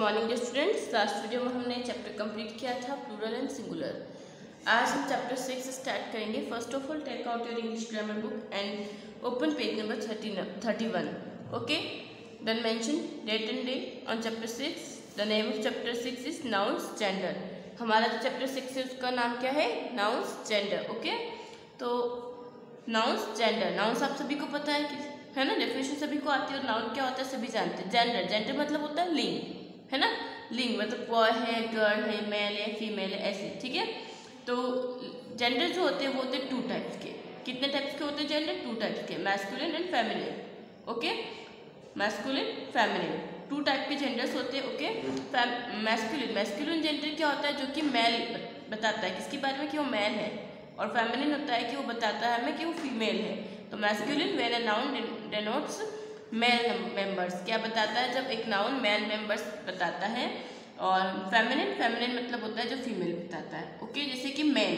Morning students last video में हमने chapter complete किया था प्लूरल एंड सिंगुलर आज हम चैप्टर सिक्स स्टार्ट करेंगे. First of all take out your English grammar book and open page number thirty thirty one okay then mention date and day on chapter six the name of chapter six is nouns gender हमारा जो chapter six है, उसका नाम क्या है? Nouns gender okay तो nouns gender nouns आप सभी को पता है कि, है ना? डेफिनेशन सभी को आती है और नाउन क्या होता है, सभी जानते हैं. जेंडर जेंडर मतलब होता है लिंग है ना? लिंग मतलब बॉय है गर्ल है मेल है फीमेल है, ऐसे, ठीक है? तो जेंडर जो होते हैं, वो होते हैं टू टाइप्स के। कितने टाइप्स के होते हैं जेंडर टू टाइप्स के masculine and feminine okay masculine feminine two type के जेंडर्स होते हैं ओके मैस्कुलिन मैस्कुलिन जेंडर क्या होता है? जो कि मेल बताता है। किसके बारे में? कि वो मेल है। और फेमिनिन होता है कि वो बताता है हमें कि वो फीमेल है। तो masculine when a noun denotes male members क्या बताता है? जब एक नाउन मेल मेंबर्स बताता है और फेमिनिन फेमिनिन मतलब होता है जो फीमेल बताता है। ओके जैसे कि मैन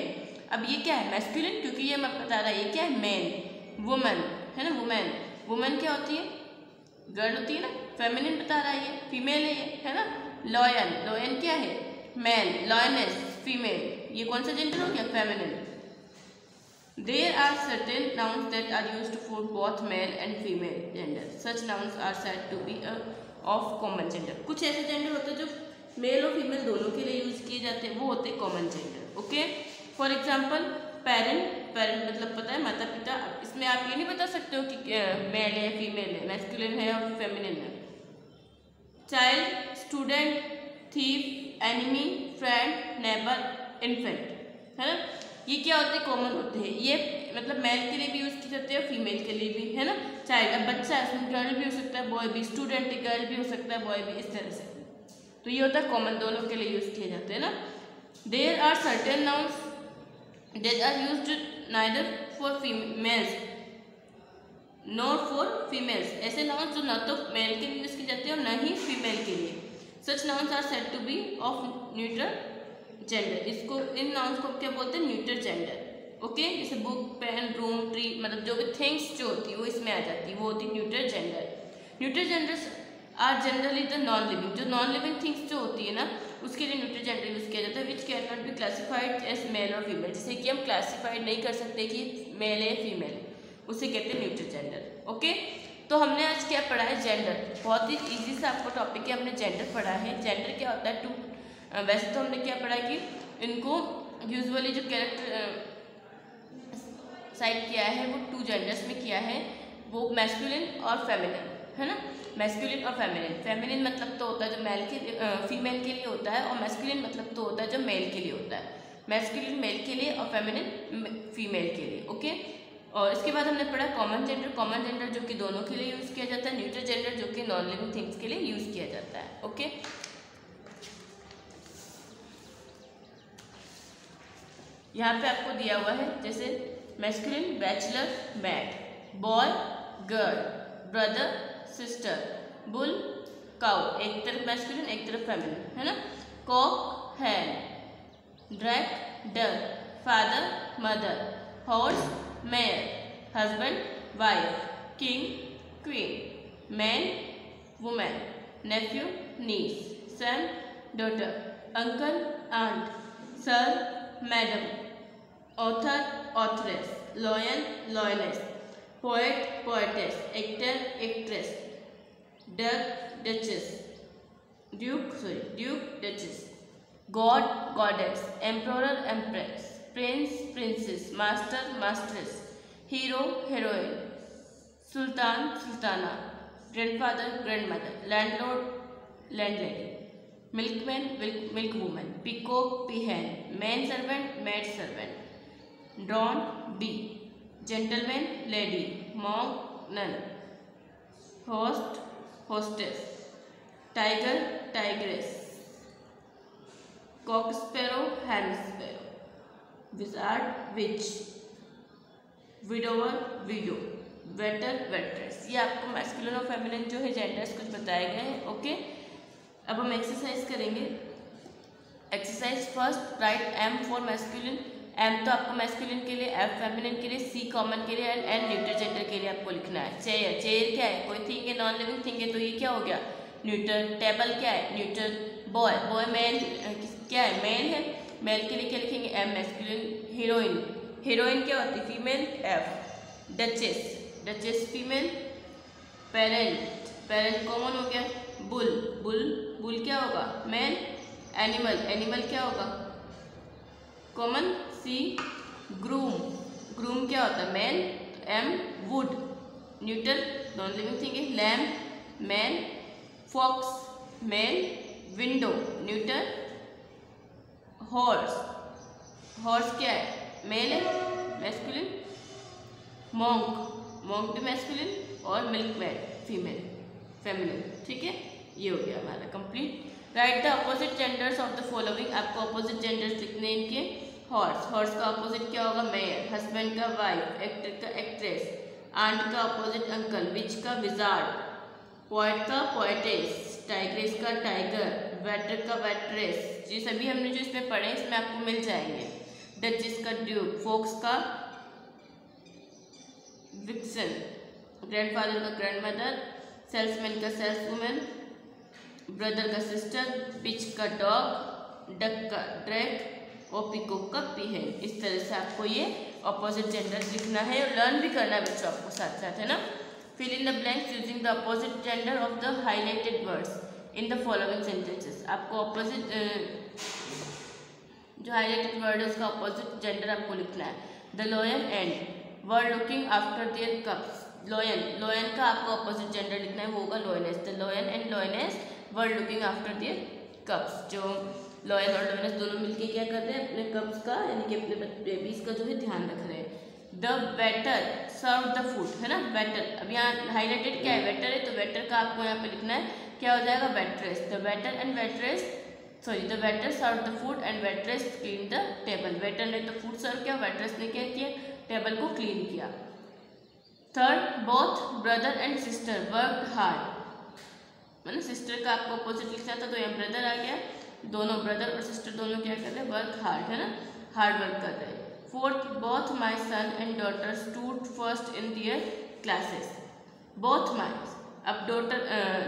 अब ये क्या है? मैस्कुलिन क्योंकि ये मैं बता रहा है, ये क्या है? मैन वुमेन है ना? वुमेन वुमेन क्या होती है? गर्ल होती है ना? फेमिनिन बता रहा है ये. फीमेल है ये, है ना? लॉयन लॉयन क्या है? मैन लॉयनेस फीमेल ये कौन सा जेंडर हो गया? Feminine There are certain nouns that are used for both male and female gender. Such nouns are said to be a, of common gender. कुछ ऐसे जेंडर होते हैं जो मेल और फीमेल दोनों के लिए यूज़ किए जाते हैं वो होते हैं common gender okay for example parent parent मतलब पता है माता पिता इसमें आप ये नहीं बता सकते हो कि मेल है फीमेल है मैस्कुलिन है और फेमिनिन है child student thief enemy friend neighbour infant है ना ये क्या होते हैं? कॉमन होते हैं। ये मतलब मेल के लिए भी यूज़ किए जाते हैं फीमेल के लिए भी, है ना? चाहे अब बच्चा है, उसमें गर्ल भी हो सकता है बॉय भी स्टूडेंट गर्ल भी हो सकता है बॉय भी, इस तरह से। तो ये होता है कॉमन दोनों के लिए यूज़ किए जाते हैं ना? There are certain nouns there are use neither for females not for females ऐसे नाउन्स जो न तो मेल के लिए यूज़ किए जाते हैं और न ही फीमेल के लिए। Such nouns are set to be of neutral gender इसको, इन नाउन्स को क्या बोलते हैं? न्यूटर जेंडर ओके जैसे बुक पेन रूम ट्री मतलब जो भी थिंग्स जो होती है, वो इसमें आ जाती है। वो होती है neuter gender neuter genders are generally the non living जो नॉन लिविंग थिंग्स जो होती है ना, उसके लिए न्यूटर जेंडर यूज़ किया जाता है which can not be classified as male और फीमेल जैसे कि हम क्लासीफाइड नहीं कर सकते कि मेल है फीमेल उसे कहते हैं न्यूटर जेंडर ओके तो हमने आज क्या पढ़ा है? जेंडर बहुत ही ईजी से आपको टॉपिक है, हमने जेंडर पढ़ा है। जेंडर क्या होता है? टू वैसे तो हमने क्या पढ़ा कि। इनको यूजुअली जो कैरेक्टर साइड किया है, वो टू जेंडर्स में किया है, वो मैस्कुलिन और फेमिनिन है ना? मैस्कुलिन और फेमिनिन फेमिनिन मतलब तो होता है जो मेल के फीमेल के लिए होता है और मैस्कुलिन मतलब तो होता है जो मेल के लिए होता है। मैस्कुलिन मेल के लिए और फेमिनिन फीमेल के लिए ओके और इसके बाद हमने पढ़ा कॉमन जेंडर कॉमन जेंडर जो कि दोनों के लिए यूज़ किया जाता है न्यूट्रल जेंडर जो कि नॉन लिविंग थिंग्स के लिए यूज़ किया जाता है ओके यहाँ पे आपको दिया हुआ है, जैसे masculine bachelor maid boy girl brother sister bull cow एक तरफ़ मैस्कुलिन एक तरफ़ फेमिनिन है ना? Cock hen drake duck father mother horse mare husband wife king queen man women nephew niece son daughter uncle aunt sir madam, author, authoress lion lioness, poet, poetess, actor, actress, duck, duchess, duke, sorry, duke, duchess, god, goddess, emperor, empress, prince, princess, master, mistress, hero, heroine, sultan, sultana, grandfather, grandmother, landlord, landlady. Milk, milk woman peacock peahen man servant maid servant. Don D gentleman lady monk nun host hostess tiger tigress cock sparrow wizard witch widower widow waiter waitress ये आपको masculine और feminine जो है genders कुछ बताए गए हैं okay अब हम एक्सरसाइज करेंगे। Exercise first right M for masculine M तो आपको मैस्कुलिन के लिए एफ़ फेमिनिन के लिए सी कॉमन के लिए एंड एन न्यूट्रोजेंडर के लिए आपको लिखना है। चेयर चेयर क्या है? कोई थिंग है नॉन लिविंग थिंग है तो ये क्या हो गया? न्यूटर टेबल क्या है? न्यूटर बॉय बॉय मेल क्या है? मेल है। मेल के लिए क्या लिखेंगे? एम मेस्कुलिन हीरोइन हीरोइन क्या होती? है female F duchess duchess female parent parent common हो गया। बुल बुल बुल क्या होगा? मैन, एनिमल एनिमल क्या होगा? कॉमन, सी, ग्रूम। ग्रूम क्या होता है? Man, M, wood. Neuter non living thing है। Man, fox, man, window. Neuter horse. Horse क्या है? मेल है, मैस्कुलिन। मॉन्क। मॉन्क भी मैस्कुलिन और मिल्क मैड फीमेल, फेमिनिन। ठीक है? ये हो गया हमारा complete write the opposite genders of the following आपको अपोजिट जेंडर्स लिखने इनके. हॉर्स हॉर्स का अपोजिट क्या होगा? मेयर हस्बैंड का वाइफ एक्टर का एक्ट्रेस आंट का अपोजिट अंकल विच का विजार्ड पोइट का पोइटेस टाइग्रेस का टाइगर वेटर का वेट्रेस ये सभी हमने जो इसमें पढ़े इसमें आपको मिल जाएँगे. डचिस का ड्यूक फोक्स का विक्सन ग्रैंडफादर का ग्रैंडमदर सेल्समैन का सेल्सवुमेन ब्रदर का सिस्टर, पिच का डॉग डक का ड्रैक और पिको का पी है। इस तरह से आपको ये अपोजिट जेंडर लिखना है और लर्न भी करना है बच्चों आपको साथ साथ, है ना? Fill in the blanks using the opposite gender of the highlighted words in the following sentences आपको अपोजिट जो हाईलाइटेड वर्ड है उसका अपोजिट जेंडर आपको लिखना है। The lion and were looking after their cubs lion lion का आपको opposite gender लिखना है, वो होगा lioness the lion and lioness were looking after their cubs जो लॉयन और लॉयनेस दोनों मिलके क्या कर रहे हैं, अपने कप्स का, यानी कि अपने बेबीज का जो है ध्यान रख रहे हैं। The waiter serve the food है ना? वेटर अब यहाँ हाईलाइटेड क्या है? वेटर है तो वेटर का आपको यहाँ पे लिखना है, क्या हो जाएगा? Waitress the waiter and waitress sorry the waiter serve the food and waitress clean the table waiter ने तो फ़ूड सर्व किया वेट्रेस ने क्या किया? टेबल को क्लीन किया। Third both brother and sister work hard मैंने सिस्टर का आपको अपोजिट लिखना था तो यहाँ ब्रदर आ गया। दोनों ब्रदर और सिस्टर दोनों क्या कर रहे हैं? वर्क हार्ड है ना? हार्ड वर्क कर रहे हैं। Fourth both my son and daughter stood first in their classes Both my, अब डॉटर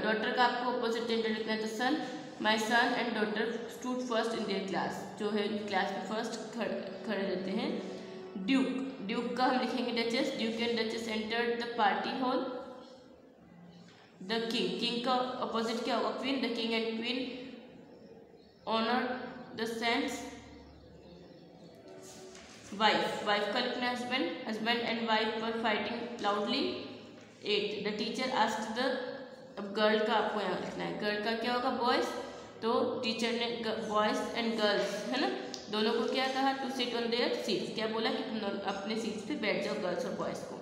डॉटर का आपको अपोजिट जेंडर लिखना है तो son my son and daughter stood first in their class जो है क्लास में फ़र्स्ट खड़े रहते हैं। ड्यूक ड्यूक का हम लिखेंगे duchess duke and duchess enter the party hall the king king का अपोजिट क्या होगा queen the king and queen honour the saints wife wife का लिखना हस्बैंड हस्बैंड एंड वाइफ पर fighting loudly at the teacher ask the अब girl का आपको यहाँ लिखना है। गर्ल का क्या होगा? बॉयज़ तो टीचर ने बॉयज़ एंड गर्ल्स है ना? दोनों को क्या कहा? To sit on their seats क्या बोला कि तुम अपने सीट्स पे बैठ जाओ गर्ल्स और बॉयज़ को।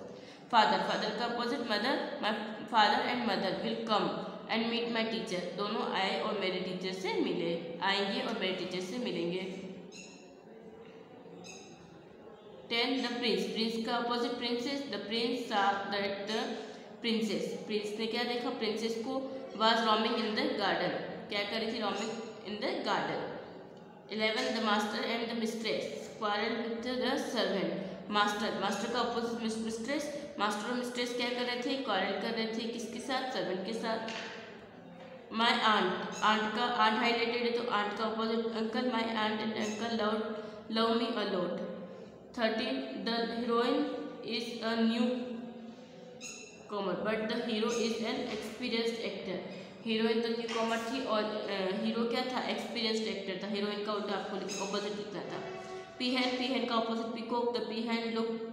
फादर फादर का opposite mother my father and mother will come and meet my teacher दोनों आए और मेरे टीचर से मिले। आएँगे और मेरे टीचर से मिलेंगे। टेन द प्रिंस प्रिंस का opposite princess the prince the princess prince ने क्या देखा? प्रिंसेस को was roaming in the garden क्या कर थी? Roaming in the garden eleven the master and the mistress quarrel with the servant master master का opposite mistress master और mistress क्या कर रहे थे? क्वारल कर रहे थे किसके साथ? सर्वेंट के साथ। माई आंट आंट का आंट हाईलाइटेड है तो आंट का opposite uncle my aunt and uncle love love me a lot thirteen the heroine is a newcomer but the hero is an experienced actor heroine तो newcomer थी और hero क्या था? Experienced actor था। Heroine का उल्टा आपको opposite लिखना था। पीहन पीहन का opposite peacock the peahen look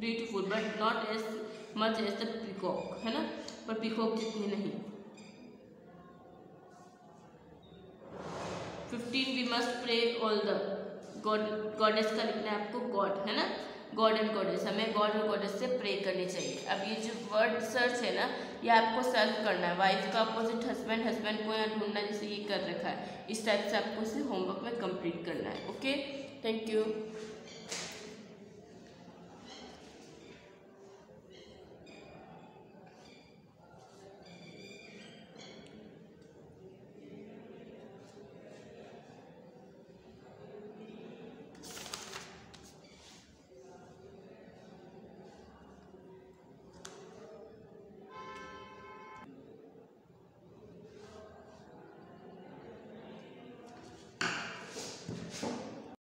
beautiful but not as much as the peacock है ना? पर पीकॉक जितनी नहीं। Fifteen we must pray all the god goddess का लिखना है आपको गॉड है ना? गॉड एंड गॉडेस हमें गॉड और गॉडेस से प्रे करनी चाहिए। अब ये जो वर्ड सर्च है ना, ये आपको सर्च करना है। वाइफ का अपोजिट हस्बैंड हस्बैंड को यहाँ ढूंढना जैसे ये कर रखा है। इस टाइप से आपको इसे होमवर्क में कंप्लीट करना है ओके थैंक यू